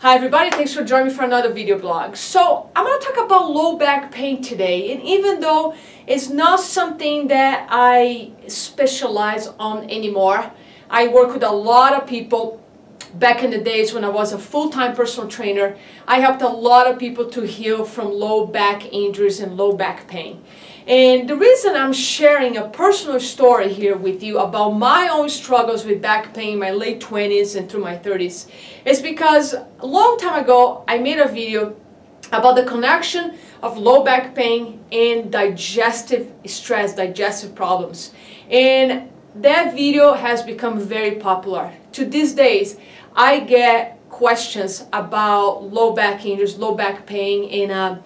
Hi everybody, thanks for joining me for another video blog. So I'm going to talk about low back pain today and even though it's not something that I specialize on anymore, I work with a lot of people back in the days when I was a full-time personal trainer, I helped a lot of people to heal from low back injuries and low back pain. And the reason I'm sharing a personal story here with you about my own struggles with back pain in my late 20s and through my 30s is because a long time ago I made a video about the connection of low back pain and digestive stress, digestive problems. And that video has become very popular. To these days, I get questions about low back injuries, low back pain, and uh,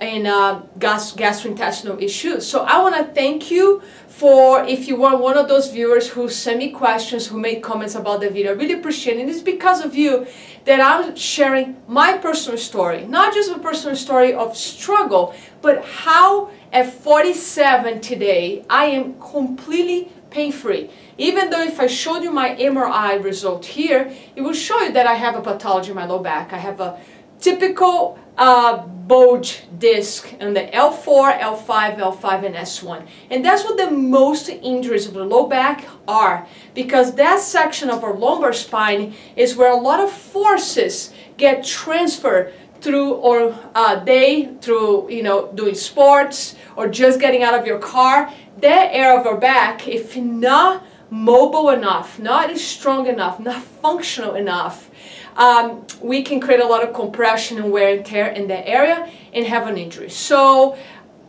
and uh, gas gastrointestinal issues. So I want to thank you for if you were one of those viewers who sent me questions, who made comments about the video. I really appreciate it. And it's because of you that I'm sharing my personal story. Not just a personal story of struggle, but how at 47 today, I am completely pain-free. Even though if I showed you my MRI result here, it will show you that I have a pathology in my low back. I have a typical uh, bulge disc in the L4, L5, L5, and S1. And that's what the most injuries of the low back are because that section of our lumbar spine is where a lot of forces get transferred through or uh, day through you know doing sports or just getting out of your car that area of our back if not mobile enough not strong enough not functional enough um, we can create a lot of compression and wear and tear in that area and have an injury. So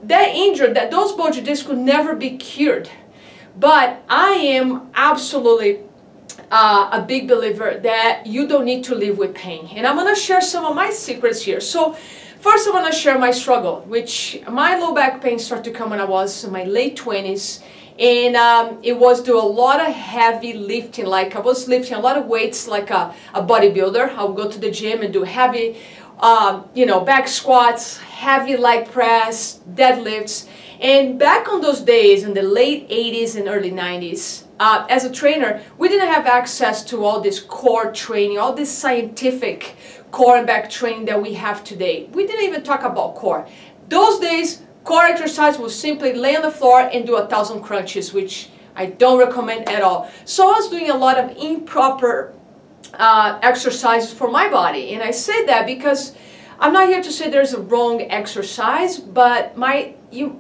that injury, that those bulge discs could never be cured. But I am absolutely uh, a big believer that you don't need to live with pain. And I'm going to share some of my secrets here. So first I want to share my struggle, which my low back pain started to come when I was in my late 20s and um, it was do a lot of heavy lifting like I was lifting a lot of weights like a, a bodybuilder. I would go to the gym and do heavy um, you know back squats heavy leg press deadlifts. And back on those days in the late 80s and early 90s uh, as a trainer we didn't have access to all this core training all this scientific core and back training that we have today. We didn't even talk about core. Those days Core exercise will simply lay on the floor and do a thousand crunches, which I don't recommend at all. So I was doing a lot of improper uh, exercises for my body. And I say that because I'm not here to say there's a wrong exercise, but my you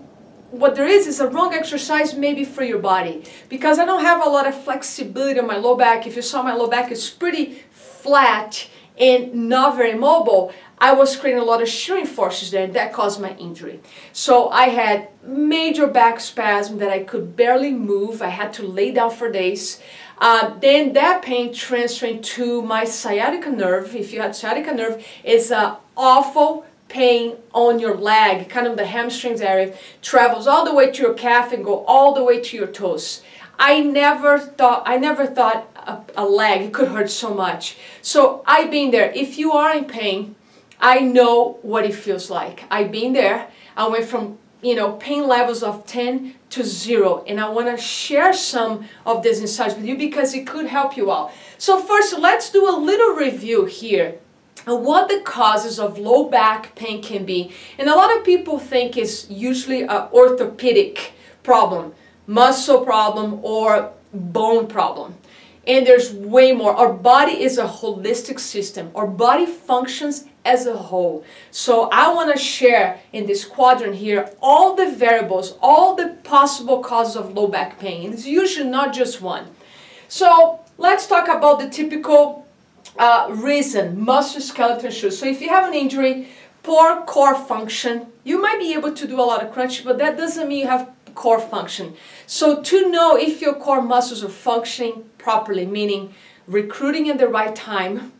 what there is is a wrong exercise maybe for your body because I don't have a lot of flexibility on my low back. If you saw my low back, it's pretty flat and not very mobile. I was creating a lot of shearing forces there and that caused my injury. So I had major back spasm that I could barely move. I had to lay down for days. Uh, then that pain transferred to my sciatica nerve. If you had sciatica nerve, it's an awful pain on your leg, kind of the hamstrings area, travels all the way to your calf and go all the way to your toes. I never thought, I never thought a, a leg could hurt so much. So I've been there. If you are in pain, I know what it feels like. I've been there. I went from you know pain levels of 10 to 0 and I want to share some of these insights with you because it could help you out. So first let's do a little review here of what the causes of low back pain can be. And a lot of people think it's usually an orthopedic problem, muscle problem or bone problem. And there's way more. Our body is a holistic system. Our body functions as a whole. So I want to share in this quadrant here all the variables, all the possible causes of low back pain. It's usually not just one. So let's talk about the typical uh, reason, musculoskeletal issues. So if you have an injury, poor core function, you might be able to do a lot of crunching, but that doesn't mean you have core function. So to know if your core muscles are functioning properly, meaning recruiting at the right time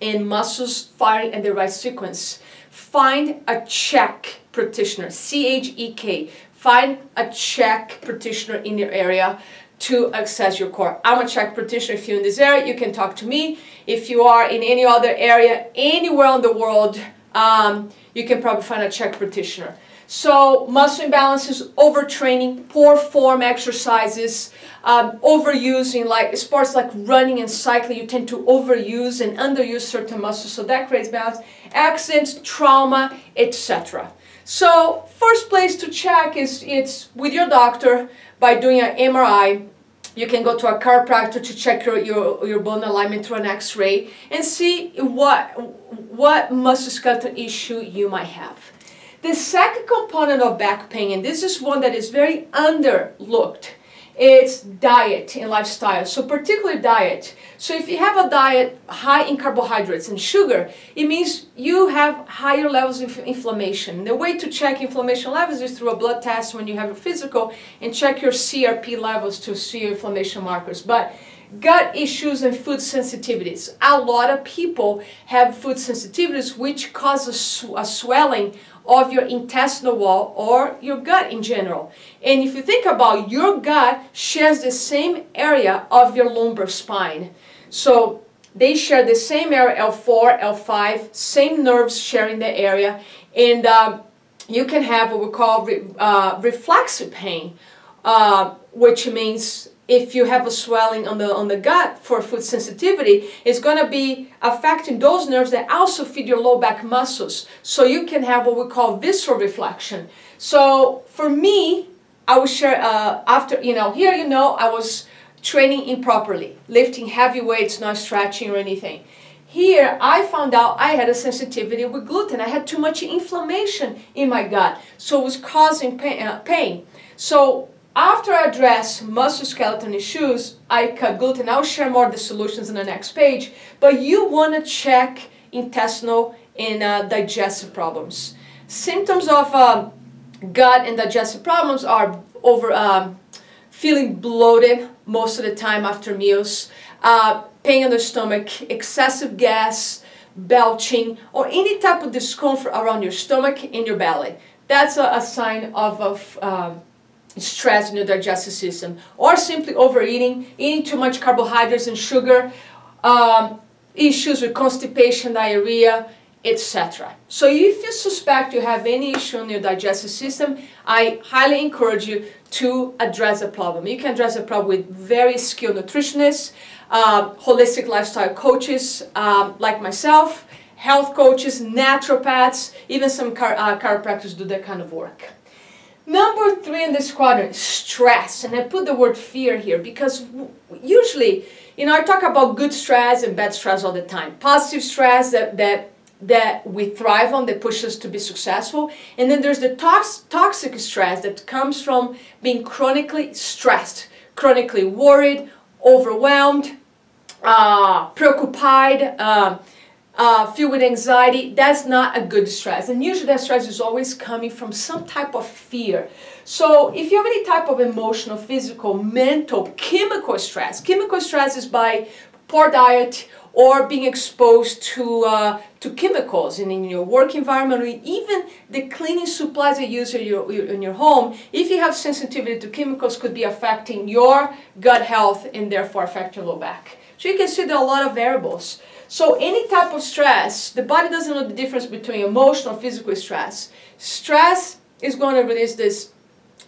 and muscles firing at the right sequence, find a CHEK practitioner, C-H-E-K. Find a CHEK practitioner in your area to access your core. I'm a CHEK practitioner. If you're in this area, you can talk to me. If you are in any other area, anywhere in the world, um, you can probably find a CHEK practitioner. So muscle imbalances, overtraining, poor form exercises, um, overusing like sports like running and cycling, you tend to overuse and underuse certain muscles, so that creates balance. Accidents, trauma, etc. So first place to check is it's with your doctor by doing an MRI. You can go to a chiropractor to check your, your, your bone alignment through an x-ray and see what, what musculoskeletal issue you might have. The second component of back pain, and this is one that is very underlooked, it's diet and lifestyle. So particularly diet. So if you have a diet high in carbohydrates and sugar, it means you have higher levels of inflammation. The way to check inflammation levels is through a blood test when you have a physical and check your CRP levels to see your inflammation markers. But gut issues and food sensitivities. A lot of people have food sensitivities which causes a, sw a swelling of your intestinal wall or your gut in general. And if you think about your gut shares the same area of your lumbar spine. So they share the same area, L4, L5, same nerves sharing the area. And um, you can have what we call re, uh, reflexive pain, uh, which means if you have a swelling on the on the gut for food sensitivity, it's going to be affecting those nerves that also feed your low back muscles. So you can have what we call visceral reflection. So for me, I was share uh, after you know here you know I was training improperly, lifting heavy weights, not stretching or anything. Here, I found out I had a sensitivity with gluten. I had too much inflammation in my gut, so it was causing pain. Uh, pain. So after I address musculoskeletal issues, I cut gluten. I'll share more of the solutions in the next page. But you want to check intestinal and uh, digestive problems. Symptoms of um, gut and digestive problems are over um, feeling bloated most of the time after meals, uh, pain in the stomach, excessive gas, belching, or any type of discomfort around your stomach and your belly. That's a, a sign of, of um, stress in your digestive system or simply overeating, eating too much carbohydrates and sugar, um, issues with constipation, diarrhea, etc. So if you suspect you have any issue in your digestive system, I highly encourage you to address the problem. You can address the problem with very skilled nutritionists, uh, holistic lifestyle coaches um, like myself, health coaches, naturopaths, even some uh, chiropractors do that kind of work. Number three in this quadrant, stress. And I put the word fear here because usually, you know, I talk about good stress and bad stress all the time. Positive stress that, that, that we thrive on, that pushes us to be successful. And then there's the tox toxic stress that comes from being chronically stressed, chronically worried, overwhelmed, uh, preoccupied, uh, uh, filled with anxiety, that's not a good stress. And usually that stress is always coming from some type of fear. So if you have any type of emotional, physical, mental, chemical stress, chemical stress is by poor diet or being exposed to, uh, to chemicals in, in, your work environment or even the cleaning supplies you use in your, in your home, if you have sensitivity to chemicals could be affecting your gut health and therefore affect your low back. So you can see there are a lot of variables. So any type of stress, the body doesn't know the difference between emotional physical stress. Stress is going to release this,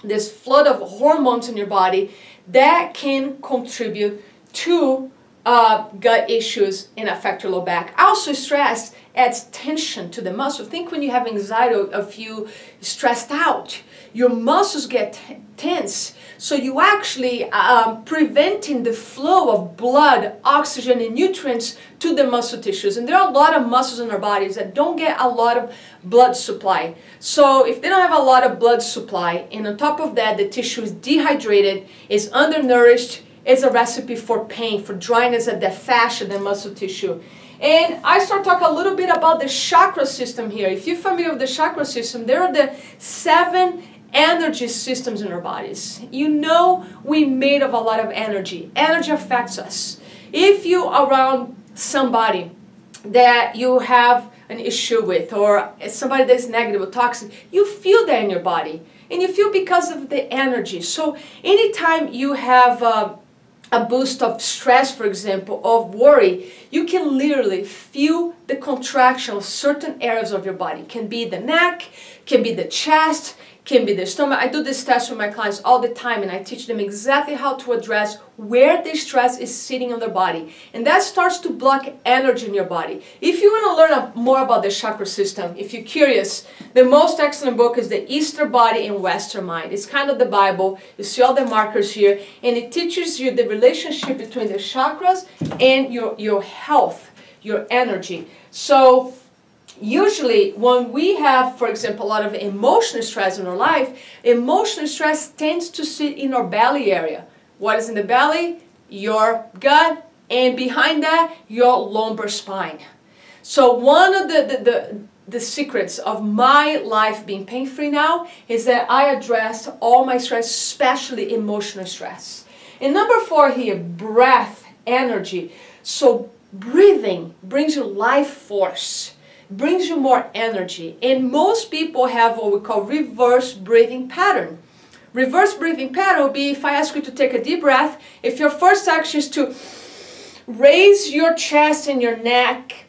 this flood of hormones in your body that can contribute to uh, gut issues and affect your low back. Also stress adds tension to the muscle. Think when you have anxiety or if you stressed out, your muscles get tense. So you actually um, preventing the flow of blood, oxygen, and nutrients to the muscle tissues. And there are a lot of muscles in our bodies that don't get a lot of blood supply. So if they don't have a lot of blood supply, and on top of that, the tissue is dehydrated, is undernourished, it's a recipe for pain, for dryness at the fascia, the muscle tissue. And I start talking a little bit about the chakra system here. If you're familiar with the chakra system, there are the seven energy systems in our bodies. You know we made of a lot of energy. Energy affects us. If you around somebody that you have an issue with or somebody that's negative or toxic, you feel that in your body. And you feel because of the energy. So anytime you have uh, a boost of stress, for example, of worry, you can literally feel the contraction of certain areas of your body. It can be the neck, can be the chest, can be the stomach. I do this test with my clients all the time and I teach them exactly how to address where the stress is sitting on their body. And that starts to block energy in your body. If you want to learn more about the chakra system, if you're curious, the most excellent book is The Eastern Body and Western Mind. It's kind of the Bible. You see all the markers here and it teaches you the relationship between the chakras and your, your health, your energy. So usually when we have, for example, a lot of emotional stress in our life, emotional stress tends to sit in our belly area. What is in the belly? Your gut, and behind that, your lumbar spine. So one of the, the, the, the secrets of my life being pain-free now is that I addressed all my stress, especially emotional stress. And number four here, breath, energy. So breathing brings you life force brings you more energy. And most people have what we call reverse breathing pattern. Reverse breathing pattern would be if I ask you to take a deep breath, if your first action is to raise your chest and your neck,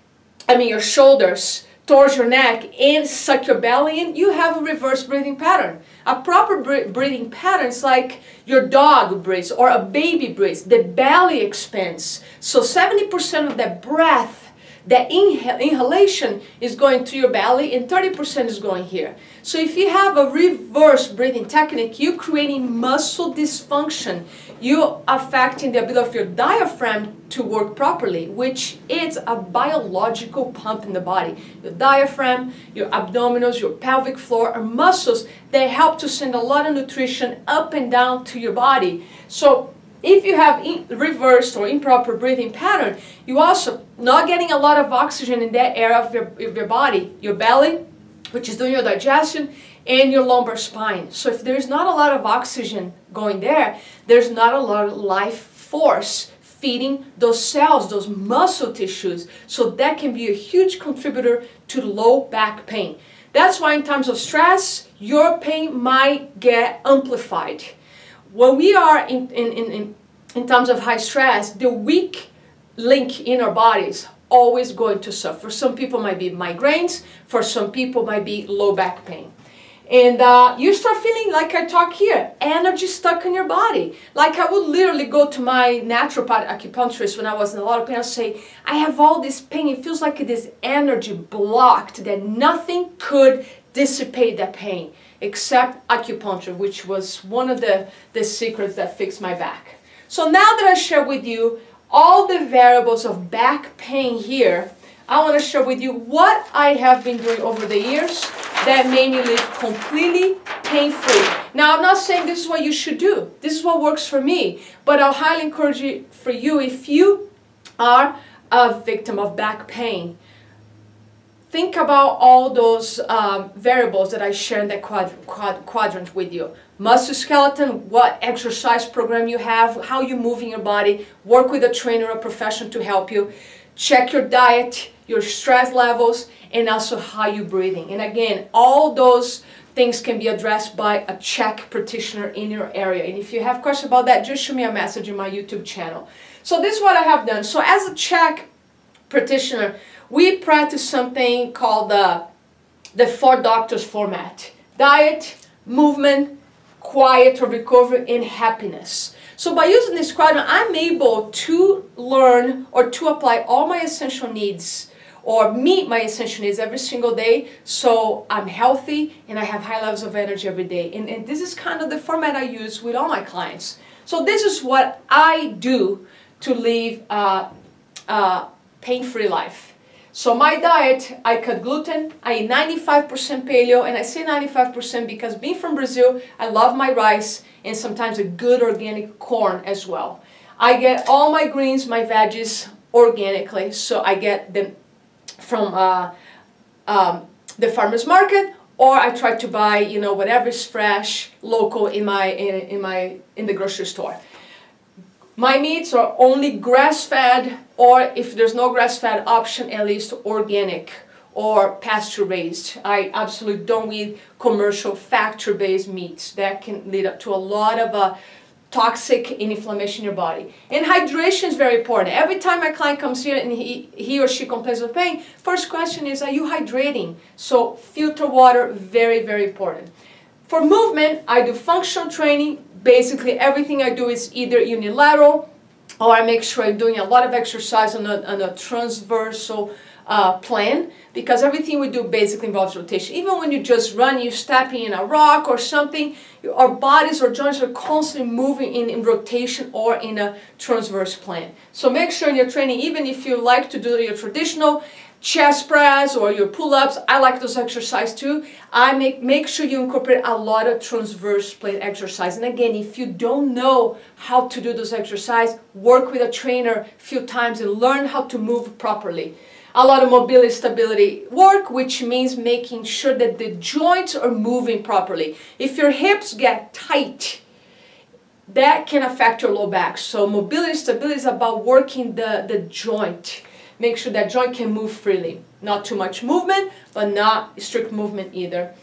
I mean your shoulders towards your neck and suck your belly in, you have a reverse breathing pattern. A proper breathing pattern is like your dog breathes or a baby breathes. The belly expands. So 70% of that breath the inhal inhalation is going to your belly and 30% is going here. So if you have a reverse breathing technique, you're creating muscle dysfunction. You're affecting the ability of your diaphragm to work properly, which is a biological pump in the body. Your diaphragm, your abdominals, your pelvic floor are muscles that help to send a lot of nutrition up and down to your body. So if you have reversed or improper breathing pattern, you also not getting a lot of oxygen in that area of your, of your body, your belly, which is doing your digestion, and your lumbar spine. So if there's not a lot of oxygen going there, there's not a lot of life force feeding those cells, those muscle tissues. So that can be a huge contributor to low back pain. That's why in times of stress, your pain might get amplified when we are in, in, in, in terms of high stress, the weak link in our bodies always going to suffer. Some people might be migraines, for some people might be low back pain. And uh, you start feeling like I talk here, energy stuck in your body. Like I would literally go to my naturopath acupuncturist when I was in a lot of pain and say, I have all this pain, it feels like this energy blocked that nothing could dissipate that pain except acupuncture, which was one of the, the secrets that fixed my back. So now that I share with you all the variables of back pain here, I want to share with you what I have been doing over the years that made me live completely pain-free. Now, I'm not saying this is what you should do. This is what works for me. But I'll highly encourage you for you if you are a victim of back pain think about all those um, variables that I share in that quad, quad, quadrant with you. Musculoskeleton, what exercise program you have, how you move in your body, work with a trainer or professional to help you, check your diet, your stress levels, and also how you're breathing. And again, all those things can be addressed by a CHEK practitioner in your area. And if you have questions about that, just shoot me a message in my YouTube channel. So this is what I have done. So as a CHEK practitioner, we practice something called the, the four doctors format. Diet, movement, quiet or recovery, and happiness. So by using this quadrant, I'm able to learn or to apply all my essential needs or meet my essential needs every single day so I'm healthy and I have high levels of energy every day. And, and this is kind of the format I use with all my clients. So this is what I do to live a, a pain-free life. So my diet, I cut gluten, I eat 95% paleo, and I say 95% because being from Brazil, I love my rice and sometimes a good organic corn as well. I get all my greens, my veggies organically, so I get them from uh, um, the farmer's market or I try to buy, you know, whatever is fresh, local in my, in, in my, in the grocery store. My meats are only grass-fed or if there's no grass-fed option, at least organic or pasture-raised. I absolutely don't eat commercial factory-based meats. That can lead up to a lot of uh, toxic inflammation in your body. And hydration is very important. Every time my client comes here and he, he or she complains of pain, first question is, are you hydrating? So filter water, very, very important. For movement, I do functional training. Basically, everything I do is either unilateral or I make sure I'm doing a lot of exercise on a, on a transversal uh, plan because everything we do basically involves rotation. Even when you just run, you're stepping in a rock or something, our bodies or joints are constantly moving in, in rotation or in a transverse plane. So make sure in your training, even if you like to do your traditional chest press or your pull-ups, I like those exercises too. I make, make sure you incorporate a lot of transverse plane exercise. And again, if you don't know how to do those exercises, work with a trainer a few times and learn how to move properly a lot of mobility stability work, which means making sure that the joints are moving properly. If your hips get tight, that can affect your low back. So mobility stability is about working the, the joint. Make sure that joint can move freely. Not too much movement, but not strict movement either.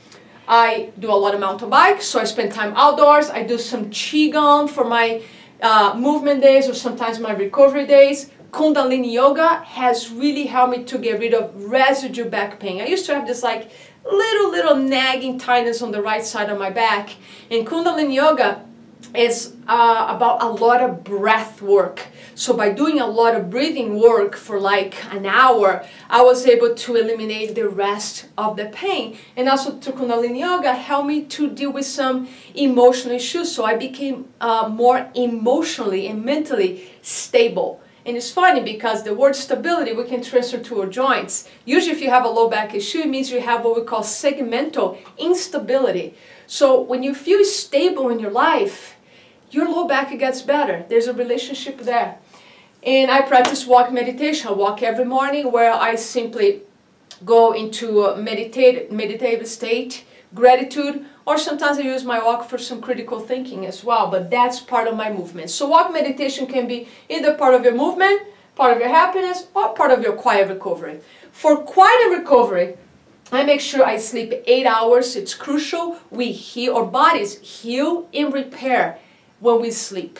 I do a lot of mountain bikes, so I spend time outdoors. I do some Qigong for my uh, movement days or sometimes my recovery days. Kundalini Yoga has really helped me to get rid of residue back pain. I used to have this like little, little nagging tightness on the right side of my back. And Kundalini Yoga is uh, about a lot of breath work. So by doing a lot of breathing work for like an hour, I was able to eliminate the rest of the pain. And also to Kundalini Yoga helped me to deal with some emotional issues. So I became uh, more emotionally and mentally stable. And it's funny because the word stability we can transfer to our joints. Usually if you have a low back issue, it means you have what we call segmental instability. So when you feel stable in your life, your low back gets better. There's a relationship there. And I practice walk meditation. I walk every morning where I simply go into a meditative state, gratitude, or sometimes I use my walk for some critical thinking as well, but that's part of my movement. So walk meditation can be either part of your movement, part of your happiness, or part of your quiet recovery. For quiet recovery, I make sure I sleep eight hours. It's crucial. We heal, our bodies heal and repair when we sleep.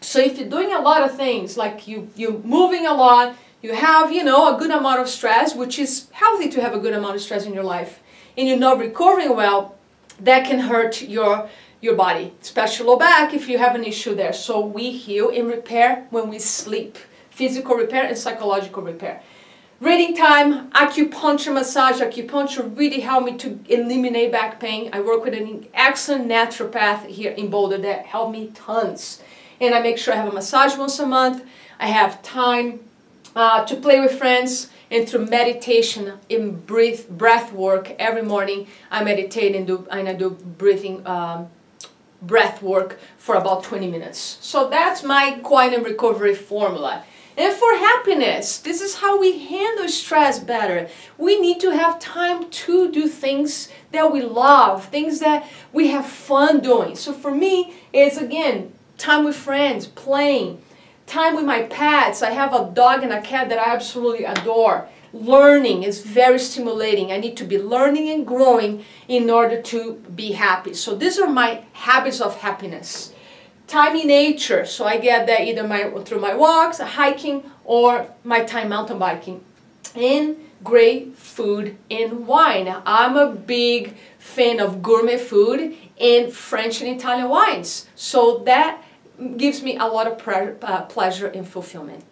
So if you're doing a lot of things, like you, you're moving a lot, you have, you know, a good amount of stress, which is healthy to have a good amount of stress in your life, and you're not recovering well, that can hurt your your body, especially low back if you have an issue there. So we heal and repair when we sleep. Physical repair and psychological repair. Reading time, acupuncture massage, acupuncture really helped me to eliminate back pain. I work with an excellent naturopath here in Boulder that helped me tons. And I make sure I have a massage once a month. I have time uh, to play with friends and through meditation and breath, breath work every morning I meditate and, do, and I do breathing um, breath work for about 20 minutes. So that's my quiet and recovery formula. And for happiness, this is how we handle stress better. We need to have time to do things that we love, things that we have fun doing. So for me, it's again, time with friends, playing, time with my pets. I have a dog and a cat that I absolutely adore. Learning is very stimulating. I need to be learning and growing in order to be happy. So these are my habits of happiness. Time in nature, so I get that either my, through my walks, hiking, or my time mountain biking. And great food and wine. I'm a big fan of gourmet food and French and Italian wines. So that gives me a lot of uh, pleasure and fulfillment.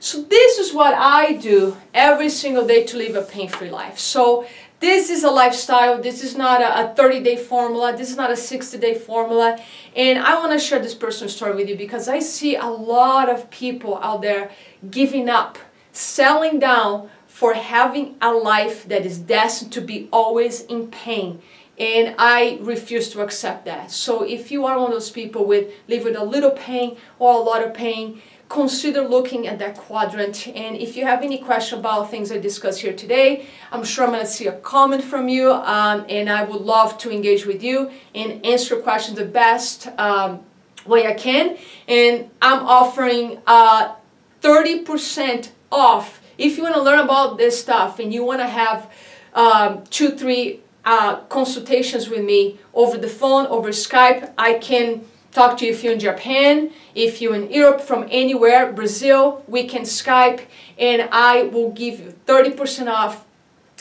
So this is what I do every single day to live a pain-free life. So this is a lifestyle. This is not a 30-day formula. This is not a 60-day formula. And I want to share this personal story with you because I see a lot of people out there giving up, selling down for having a life that is destined to be always in pain and I refuse to accept that. So if you are one of those people with live with a little pain or a lot of pain, consider looking at that quadrant. And if you have any question about things I discussed here today, I'm sure I'm going to see a comment from you, um, and I would love to engage with you and answer questions the best um, way I can. And I'm offering 30% uh, off if you want to learn about this stuff and you want to have um, two, three uh, consultations with me over the phone, over Skype. I can talk to you if you're in Japan, if you're in Europe, from anywhere, Brazil, we can Skype and I will give you 30% off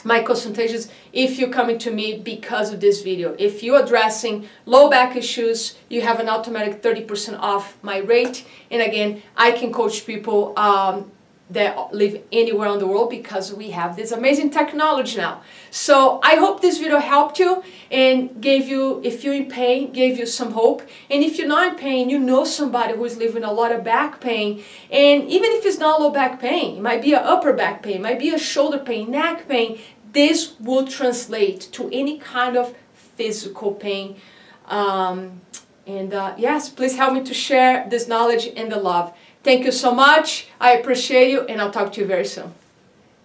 my consultations if you're coming to me because of this video. If you're addressing low back issues, you have an automatic 30% off my rate. And again, I can coach people um, that live anywhere in the world because we have this amazing technology now. So I hope this video helped you and gave you, if you're in pain, gave you some hope. And if you're not in pain, you know somebody who is living a lot of back pain. And even if it's not low back pain, it might be an upper back pain, might be a shoulder pain, neck pain, this will translate to any kind of physical pain. Um, and uh, yes, please help me to share this knowledge and the love. Thank you so much. I appreciate you and I'll talk to you very soon.